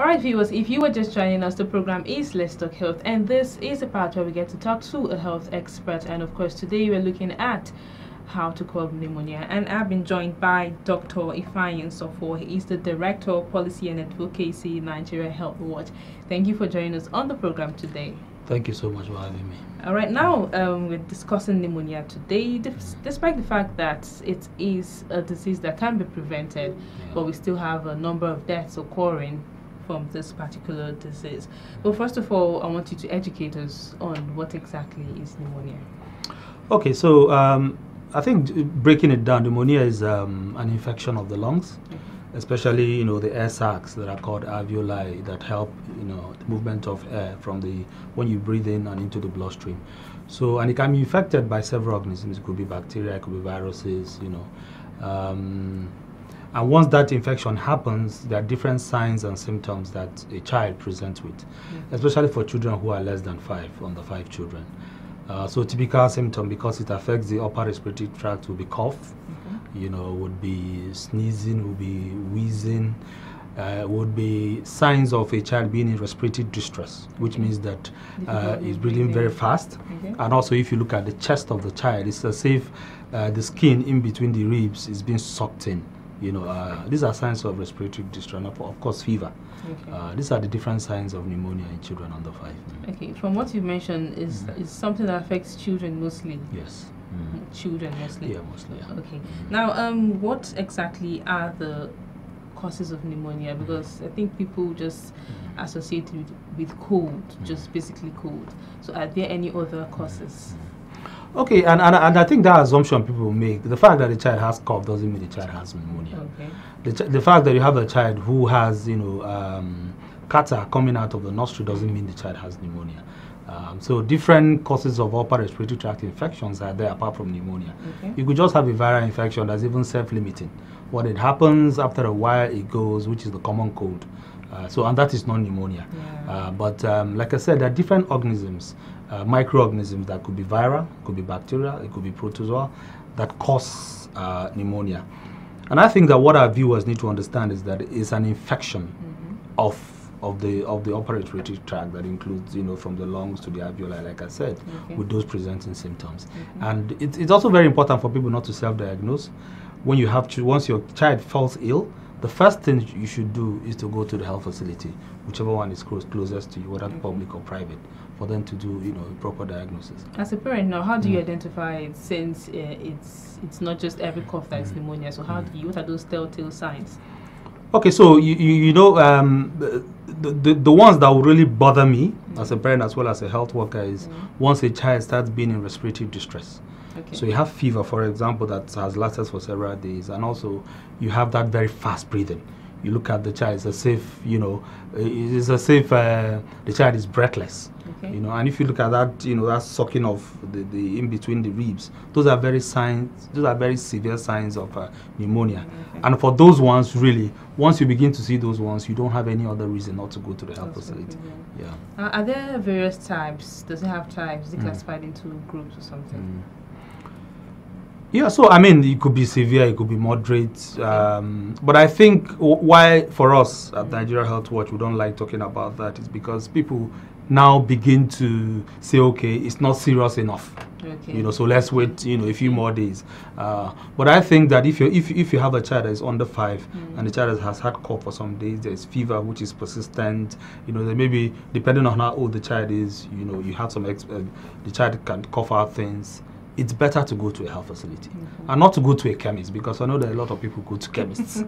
All right, viewers, if you were just joining us, the program is Let's Talk Health, and this is a part where we get to talk to a health expert. And of course, today we're looking at how to curb pneumonia. And I've been joined by Dr. Ifeanyi Nsofor. He is the Director of Policy and Advocacy Nigeria Health Watch. Thank you for joining us on the program today. Thank you so much for having me. All right, now um, we're discussing pneumonia today, despite the fact that it is a disease that can be prevented, yeah. but we still have a number of deaths occurring from this particular disease. But first of all, I want you to educate us on what exactly is pneumonia. Okay, so um, I think breaking it down, pneumonia is um, an infection of the lungs, mm-hmm. especially you know the air sacs that are called alveoli that help you know the movement of air from the when you breathe in and into the bloodstream. So and it can be infected by several organisms. It could be bacteria, it could be viruses, you know. Um, and once that infection happens, there are different signs and symptoms that a child presents with, especially for children who are less than five, under five children. Uh, so typical symptom, because it affects the upper respiratory tract, will be cough, you know, would be sneezing, would be wheezing, uh, would be signs of a child being in respiratory distress, which means that uh, he's breathing very fast. Okay. And also, if you look at the chest of the child, it's as if uh, the skin in between the ribs is being sucked in. You know, uh, these are signs of respiratory distress, And of course, fever. Okay. Uh, these are the different signs of pneumonia in children under five. Okay, from what you mentioned, is mm is something that affects children mostly. Yes. Mm. Children mostly. Yeah, mostly. Yeah. Okay. Mm. Now, um, what exactly are the causes of pneumonia? Because I think people just associate with with cold, just basically cold. So, are there any other causes? Okay, and, and, and I think that assumption people make, the fact that the child has cough doesn't mean the child has pneumonia. Okay. The, the fact that you have a child who has, you know, um, catarrh coming out of the nostril doesn't mean the child has pneumonia. Um, so different causes of upper respiratory tract infections are there apart from pneumonia. Okay. You could just have a viral infection that's even self-limiting. What it happens after a while, it goes, which is the common cold. Uh, so, and that is not pneumonia. Yeah. Uh, but um, like I said, there are different organisms uh, microorganisms that could be viral, could be bacterial, it could be protozoa that cause uh, pneumonia. And I think that what our viewers need to understand is that it's an infection mm -hmm. of of the of the upper respiratory tract that includes you know from the lungs to the alveoli, like I said, okay. with those presenting symptoms. Mm-hmm. And it, it's also very important for people not to self-diagnose. When you have to, once your child falls ill, the first thing you should do is to go to the health facility, whichever one is close, closest to you, whether mm-hmm. public or private for them to do you know proper diagnosis. As a parent now, how do mm. you identify it since uh, it's it's not just every cough that is mm. pneumonia? So how mm. do you what are those telltale signs? Okay, so you you, you know um, the, the the ones that would really bother me mm. as a parent as well as a health worker is mm. once a child starts being in respiratory distress. Okay. So you have fever, for example, that has lasted for several days, and also you have that very fast breathing you look at the child, it's as if, you know, it's as if uh, the child is breathless. Okay. You know, and if you look at that, you know, that sucking of the, the in between the ribs, those are very signs, those are very severe signs of uh, pneumonia. Okay. And for those ones, really, once you begin to see those ones, you don't have any other reason not to go to the health facility. Yeah. Uh, are there various types? Does it have types? Is it mm. classified into groups or something? Mm. Yeah, so I mean, it could be severe, it could be moderate, um, but I think why for us at Nigeria Health Watch we don't like talking about that is because people now begin to say, okay, it's not serious enough. Okay. You know, so let's wait, you know, a few more days. Uh, but I think that if you if if you have a child that is under five mm. and the child has had cough for some days, there's fever which is persistent. You know, there maybe depending on how old the child is, you know, you have some uh, the child can cough out things it's better to go to a health facility mm-hmm. and not to go to a chemist because I know that a lot of people go to chemists.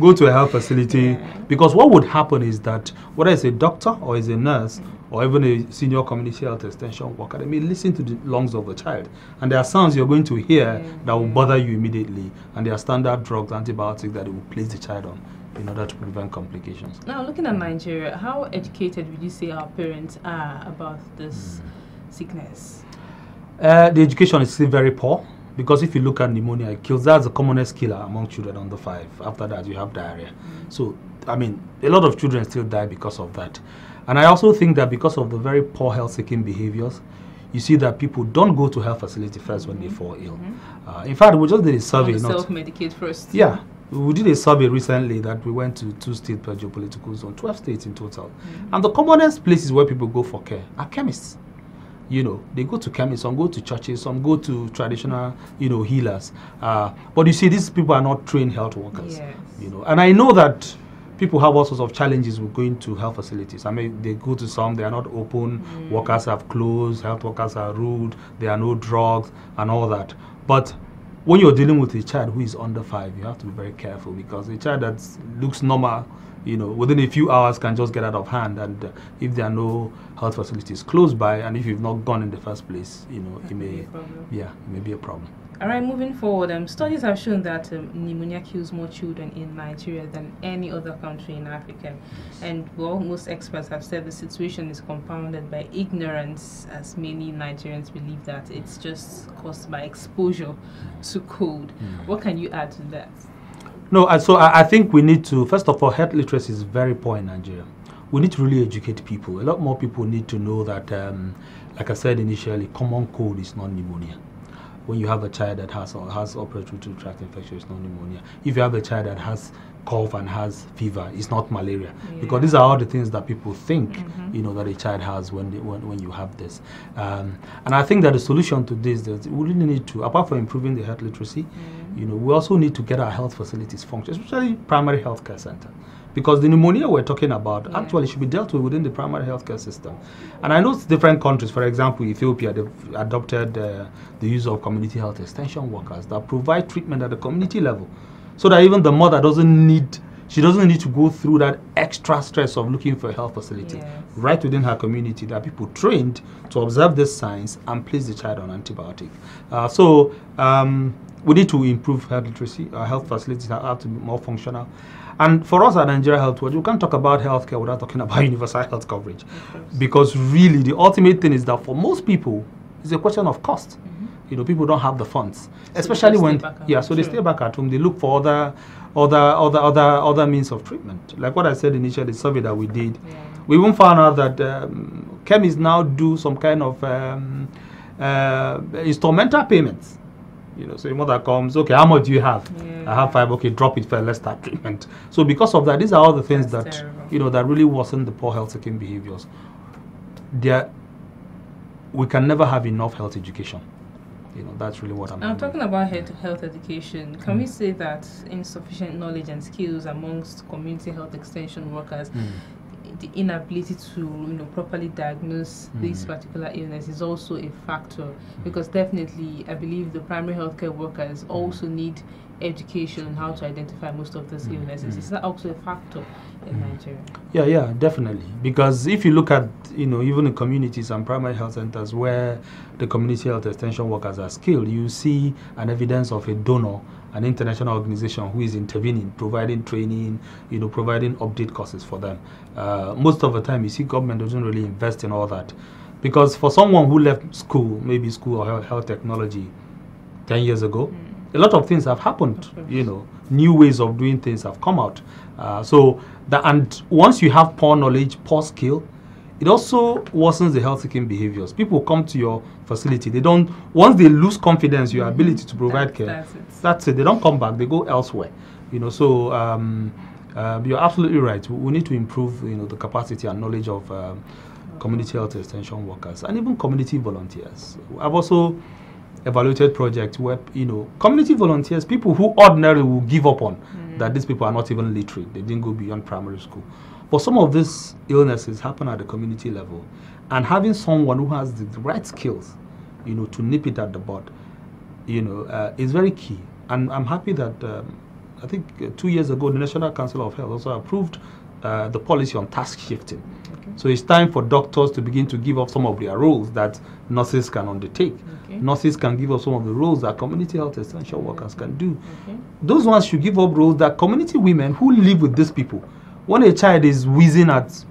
go to a health facility yeah. because what would happen is that whether it's a doctor or it's a nurse mm-hmm. or even a senior community health extension worker, they may listen to the lungs of the child and there are sounds you're going to hear yeah. that will bother you immediately and there are standard drugs, antibiotics that they will place the child on in order to prevent complications. Now, looking at Nigeria, how educated would you say our parents are about this mm. sickness? Uh, the education is still very poor because if you look at pneumonia, it kills. That's the commonest killer among children under five. After that, you have diarrhea. Mm. So, I mean, a lot of children still die because of that. And I also think that because of the very poor health-seeking behaviors, you see that people don't go to health facility first mm -hmm. when they mm-hmm. fall ill. Mm -hmm. uh, in fact, we just did a survey. Self-medicate first. Yeah, we did a survey recently that we went to two states per geopolitical zone, 12 states in total. Mm-hmm. And the commonest places where people go for care are chemists. You know, they go to chemists, some go to churches, some go to traditional, you know, healers. Uh, but you see, these people are not trained health workers. Yes. You know, and I know that people have all sorts of challenges with going to health facilities. I mean, they go to some, they are not open, mm. workers have closed, health workers are rude, there are no drugs, and all that. But when you're dealing with a child who is under five, you have to be very careful because a child that looks normal, you know, within a few hours can just get out of hand. And uh, if there are no health facilities close by, and if you've not gone in the first place, you know, that it may, yeah, it may be a problem. All right, moving forward, um, studies have shown that um, pneumonia kills more children in Nigeria than any other country in Africa. Yes. And well, most experts have said the situation is compounded by ignorance, as many Nigerians believe that it's just caused by exposure to cold. Mm. What can you add to that? No, so I, I think we need to, first of all, health literacy is very poor in Nigeria. We need to really educate people. A lot more people need to know that, um, like I said initially, common cold is not pneumonia when you have a child that has has respiratory tract infection, it's not pneumonia. If you have a child that has cough and has fever, it's not malaria. Yeah. Because these are all the things that people think, mm-hmm. you know, that a child has when they, when, when you have this. Um, and I think that the solution to this is we really need to, apart from improving the health literacy, mm-hmm. you know, we also need to get our health facilities functioning, especially primary health care center because the pneumonia we're talking about yeah. actually should be dealt with within the primary healthcare system. And I know different countries, for example, Ethiopia, they've adopted uh, the use of community health extension workers that provide treatment at the community level so that even the mother doesn't need she doesn't need to go through that extra stress of looking for a health facility. Yes. Right within her community, there are people trained to observe this signs and place the child on antibiotic. Uh, so um, we need to improve health literacy. Our health facilities have to be more functional. And for us at Nigeria Health Watch, we can't talk about healthcare without talking about universal health coverage. Because really, the ultimate thing is that for most people, it's a question of cost. Mm -hmm. You know, people don't have the funds, so especially when yeah, so they stay back at home. They look for other, other, other, other, other means of treatment. Like what I said initially, the survey that we did, yeah. we even found out that um, chemists now do some kind of um, uh, instrumental payments you know, so your mother comes, okay, how much do you have? Yeah. I have five, okay, drop it for let's start treatment. So because of that, these are all the things That's that terrible. you know that really worsen the poor health seeking behaviors. There we can never have enough health education. You know, that's really what I'm Now talking about health, health education, can mm. we say that insufficient knowledge and skills amongst community health extension workers mm the inability to you know properly diagnose mm. this particular illness is also a factor mm. because definitely I believe the primary healthcare workers mm. also need education on how to identify most of these mm. illnesses. Is that also a factor in. Nigeria? Yeah, yeah, definitely. Because if you look at you know even the communities and primary health centers where the community health extension workers are skilled, you see an evidence of a donor an international organization who is intervening, providing training, you know, providing update courses for them. Uh, most of the time, you see government doesn't really invest in all that. Because for someone who left school, maybe school or health technology 10 years ago, mm. a lot of things have happened, you know, new ways of doing things have come out. Uh, so, that, and once you have poor knowledge, poor skill, it also worsens the health seeking behaviors. People come to your facility, they don't, once they lose confidence, your ability to provide care, that's it. that's it. They don't come back, they go elsewhere. You know, so um, uh, you're absolutely right. We need to improve, you know, the capacity and knowledge of um, community health extension workers and even community volunteers. I've also evaluated projects where, you know, community volunteers, people who ordinarily will give up on mm. that these people are not even literate, they didn't go beyond primary school but some of these illnesses happen at the community level. And having someone who has the right skills, you know, to nip it at the bud, you know, uh, is very key. And I'm happy that um, I think uh, two years ago, the National Council of Health also approved uh, the policy on task shifting. Okay. So it's time for doctors to begin to give up some of their roles that nurses can undertake. Okay. Nurses can give up some of the roles that community health extension workers can do. Okay. Those ones should give up roles that community women who live with these people when a child is wheezing at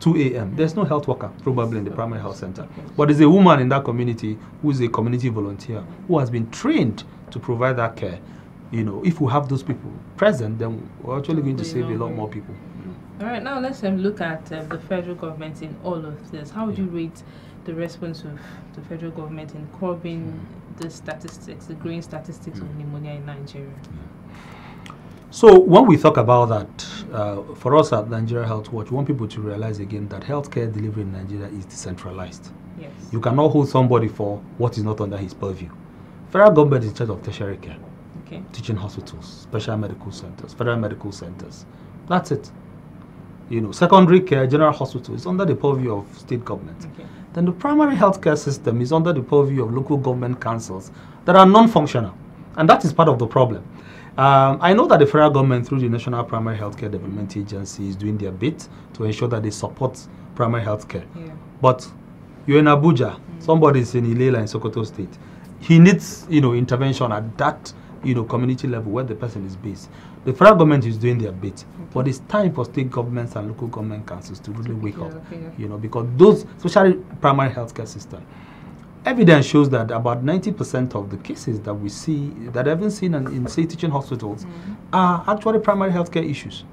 2 a.m., there's no health worker probably in the primary health center. But there's a woman in that community who is a community volunteer who has been trained to provide that care. You know, if we have those people present, then we're actually going to save a lot more people. All right, now let's um, look at uh, the federal government in all of this. How would you rate the response of the federal government in curbing the statistics, the growing statistics of pneumonia in Nigeria? So when we talk about that, uh, for us at Nigeria Health Watch, we want people to realize again that healthcare delivery in Nigeria is decentralized. Yes. You cannot hold somebody for what is not under his purview. Federal government is in charge of tertiary care, okay. teaching hospitals, special medical centers, federal medical centers. That's it. You know, secondary care, general hospital is under the purview of state government. Okay. Then the primary healthcare system is under the purview of local government councils that are non-functional, and that is part of the problem. Um, I know that the federal government, through the National Primary Healthcare Development Agency, is doing their bit to ensure that they support primary healthcare. Yeah. But you're in Abuja, mm. somebody is in Ilela in Sokoto State. He needs, you know, intervention at that, you know, community level where the person is based. The federal government is doing their bit, okay. but it's time for state governments and local government councils to really wake yeah, up, yeah. you know, because those, especially primary healthcare system, evidence shows that about 90% of the cases that we see, that I've even seen in, in say, teaching hospitals, mm are actually primary healthcare issues.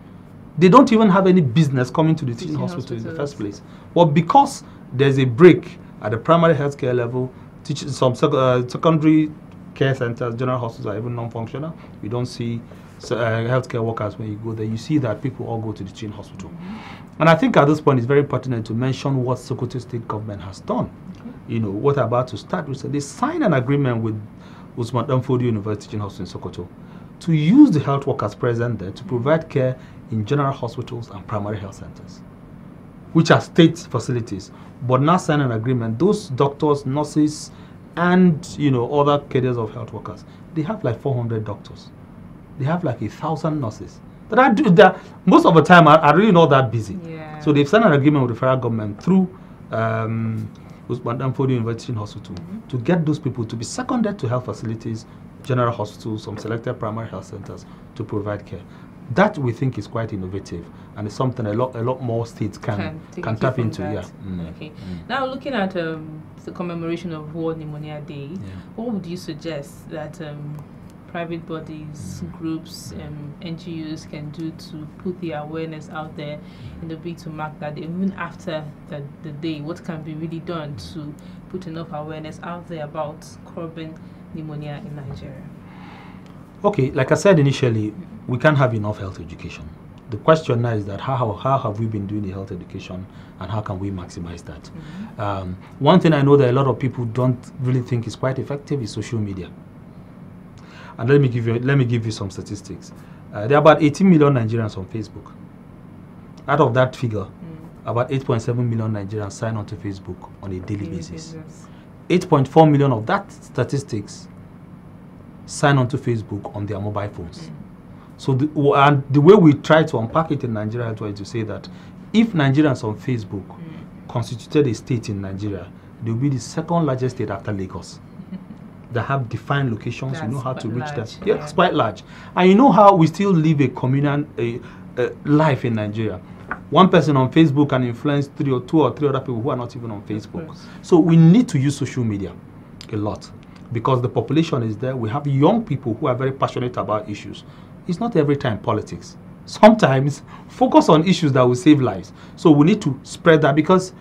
They don't even have any business coming to the teaching, teaching hospital in the first place. Well, because there's a break at the primary healthcare level, teaching some sec uh, secondary care centers, general hospitals are even non-functional. You don't see uh, healthcare workers when you go there. You see that people all go to the teaching hospital. Mm -hmm. And I think at this point it's very pertinent to mention what Sokoto State government has done you know, what about to start with. So they signed an agreement with Usman Danfodio University Teaching Hospital in Sokoto to use the health workers present there to provide care in general hospitals and primary health centers, which are state facilities. But now sign an agreement, those doctors, nurses, and you know other cadres of health workers, they have like 400 doctors. They have like a thousand nurses. That are, that most of the time are, are really not that busy. Yeah. So they've signed an agreement with the federal government through um, Danfodio University Hospital mm -hmm. to get those people to be seconded to health facilities, general hospitals, some selected primary health centers to provide care. That we think is quite innovative and it's something a lot a lot more states can can, can tap into. That. Yeah. Mm. Okay. Mm. Now looking at um, the commemoration of World Pneumonia Day, yeah. what would you suggest that um, private bodies, groups, um, NGOs can do to put the awareness out there in the bid to mark that even after the, the day, what can be really done to put enough awareness out there about curbing pneumonia in Nigeria? Okay, like I said initially, we can't have enough health education. The question now is that how, how have we been doing the health education and how can we maximize that? Mm -hmm. um, one thing I know that a lot of people don't really think is quite effective is social media. And let me give you let me give you some statistics. Uh, there are about 18 million Nigerians on Facebook. Out of that figure, mm. about 8.7 million Nigerians sign on to Facebook on a daily, basis. 8.4 million of that statistics sign on to Facebook on their mobile phones. Mm. So the, and the way we try to unpack it in Nigeria is to say that if Nigerians on Facebook mm. constituted a state in Nigeria, they will be the second largest state after Lagos that have defined locations. That's you know how to reach that. Yeah, yeah, it's quite large. And you know how we still live a communal a, a life in Nigeria. One person on Facebook can influence three or two or three other people who are not even on Facebook. So we need to use social media a lot because the population is there. We have young people who are very passionate about issues. It's not every time politics. Sometimes focus on issues that will save lives. So we need to spread that because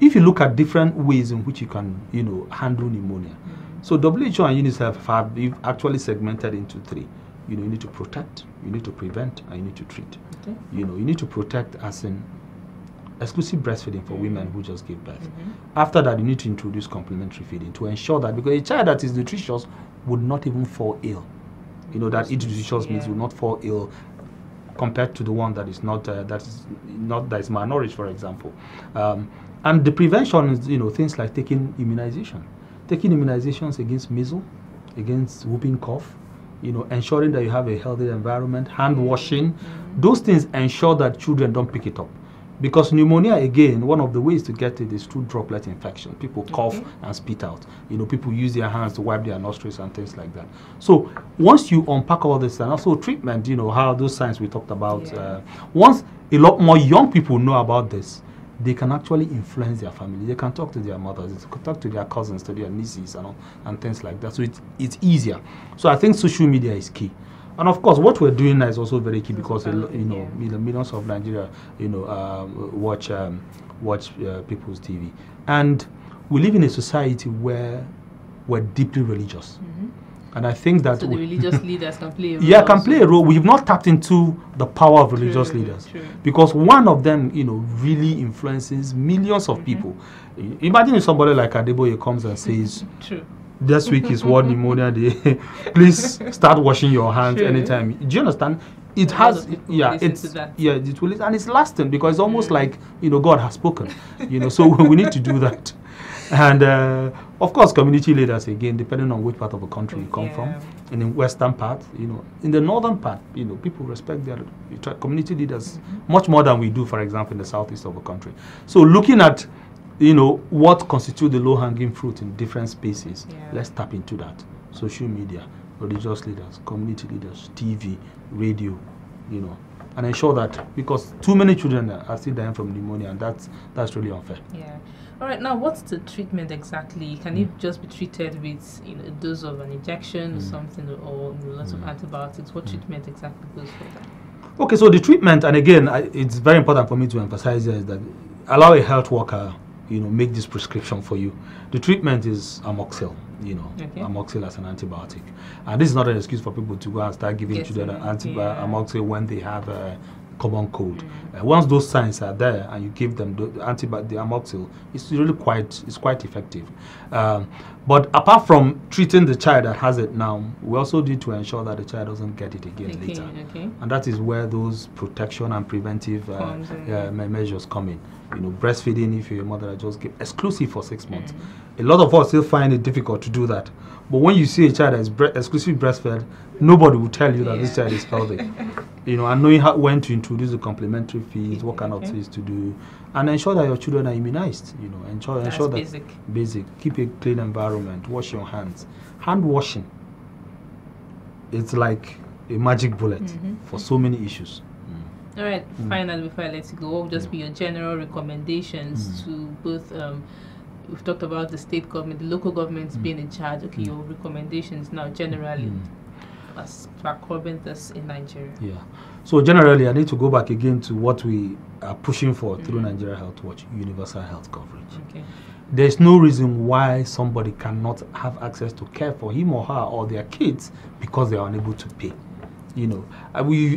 if you look at different ways in which you can, you know, handle pneumonia, mm so WHO and UNICEF have actually segmented into three. You know, you need to protect, you need to prevent, and you need to treat. Okay. You know, you need to protect as in exclusive breastfeeding for women who just give birth. Mm -hmm. After that, you need to introduce complementary feeding to ensure that because a child that is nutritious would not even fall ill. You know, that nutritious yeah. means will not fall ill compared to the one that is not uh, that is not that is malnourished, for example. Um, and the prevention is you know things like taking immunization taking immunizations against measles, against whooping cough, you know, ensuring that you have a healthy environment, hand washing, mm-hmm. those things ensure that children don't pick it up. Because pneumonia, again, one of the ways to get it is through droplet infection. People cough okay. and spit out. You know, people use their hands to wipe their nostrils and things like that. So once you unpack all this and also treatment, you know, how those signs we talked about, yeah. uh, once a lot more young people know about this, they can actually influence their family. They can talk to their mothers, they can talk to their cousins, to their nieces, and, all, and things like that. So it's, it's easier. So I think social media is key. And of course, what we're doing now is also very key because you know millions of Nigeria, you know, uh, watch um, watch uh, people's TV, and we live in a society where we're deeply religious. Mm -hmm. And I think that so the religious leaders can play a role. Yeah, can also. play a role. We've not tapped into the power of religious true, leaders true. because one of them, you know, really influences millions of mm -hmm. people. Imagine if somebody like Adeboye comes and says, true. This week is World Pneumonia Day. Please start washing your hands true. anytime. Do you understand? It has, yeah, it's yeah, it will, and it's lasting because it's almost mm. like you know God has spoken. you know, so we need to do that and uh, of course community leaders again depending on which part of the country you come yeah. from in the western part you know in the northern part you know people respect their community leaders mm-hmm. much more than we do for example in the southeast of the country so looking at you know what constitute the low-hanging fruit in different spaces yeah. let's tap into that social media religious leaders community leaders tv radio you know and ensure that because too many children are still dying from pneumonia and that's that's really unfair yeah all right, now what's the treatment exactly? Can mm. it just be treated with you know, a dose of an injection mm. or something, or you know, lots mm. of antibiotics? What mm. treatment exactly goes for that? Okay, so the treatment, and again, I, it's very important for me to emphasize is that allow a health worker, you know, make this prescription for you. The treatment is amoxil, you know, okay. amoxil as an antibiotic, and this is not an excuse for people to go and start giving children antibiotic yeah. amoxil when they have a common cold. Mm. Uh, once those signs are there and you give them the antibiotic, the amoxil, it's really quite it's quite effective. Um, but apart from treating the child that has it now, we also need to ensure that the child doesn't get it again okay, later. Okay. And that is where those protection and preventive uh, uh, measures come in. You know, breastfeeding if you're a mother that just give exclusive for six months. Mm. A lot of us still find it difficult to do that. But when you see a child that is bre exclusively breastfed, nobody will tell you that yeah. this child is healthy. you know, and knowing how, when to introduce the complementary feeds, what kind of things to do, and ensure that your children are immunized. You know, ensure That's ensure that basic. basic. Keep a clean environment. Wash your hands. Hand washing. It's like a magic bullet mm -hmm. for so many issues. All right. Mm. Finally, before I let you go, what would just be your general recommendations mm. to both? Um, we've talked about the state government, the local governments mm. being in charge. Okay, your recommendations now generally as curbing this in Nigeria? Yeah. So generally, I need to go back again to what we are pushing for mm -hmm. through Nigeria Health Watch, universal health coverage. Okay. There's no reason why somebody cannot have access to care for him or her or their kids because they are unable to pay. You know, uh, we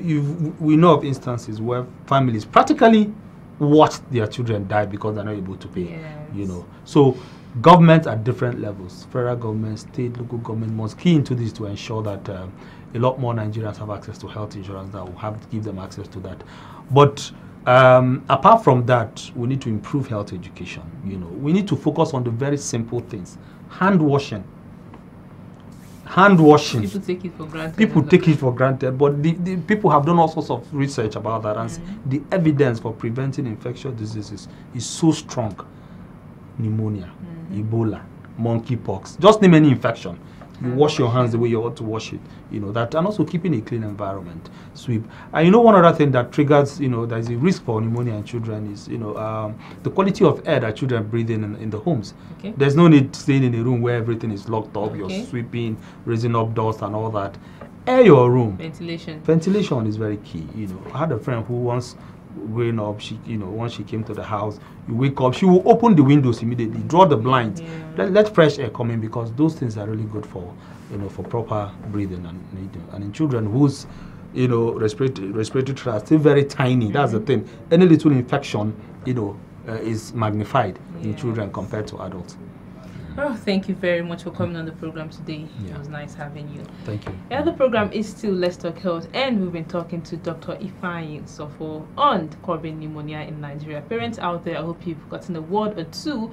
we know of instances where families practically watched their children die because they're not able to pay. Yes. You know, so governments at different levels, federal government, state, local government must key into this to ensure that um, a lot more Nigerians have access to health insurance that will have to give them access to that. But um, apart from that, we need to improve health education. You know, we need to focus on the very simple things: hand washing. Hand washing. People take it for granted. People take it for granted, but the, the people have done all sorts of research about that, and mm -hmm. the evidence for preventing infectious diseases is so strong. Pneumonia. Mm -hmm. Ebola, monkeypox, just name any infection. You wash your hands the way you ought to wash it. You know that, and also keeping a clean environment. Sweep. And you know one other thing that triggers, you know, there's a risk for pneumonia in children is, you know, um, the quality of air that children breathe in, in, in the homes. Okay. There's no need staying in a room where everything is locked up. Okay. You're sweeping, raising up dust, and all that. Air your room. Ventilation. Ventilation is very key. You know, I had a friend who once growing up, she you know once she came to the house, you wake up, she will open the windows immediately, draw the blinds, yeah. let, let fresh air come in because those things are really good for you know for proper breathing and and in children whose you know respiratory respiratory tract still very tiny. Mm -hmm. That's the thing. Any little infection, you know, uh, is magnified yeah. in children compared to adults. Oh, thank you very much for coming on the program today. Yeah. It was nice having you. Thank you. Yeah, the program is still Let's Talk Health, and we've been talking to Dr. Ifeanyi Nsofor on curbing pneumonia in Nigeria. Parents out there, I hope you've gotten a word or two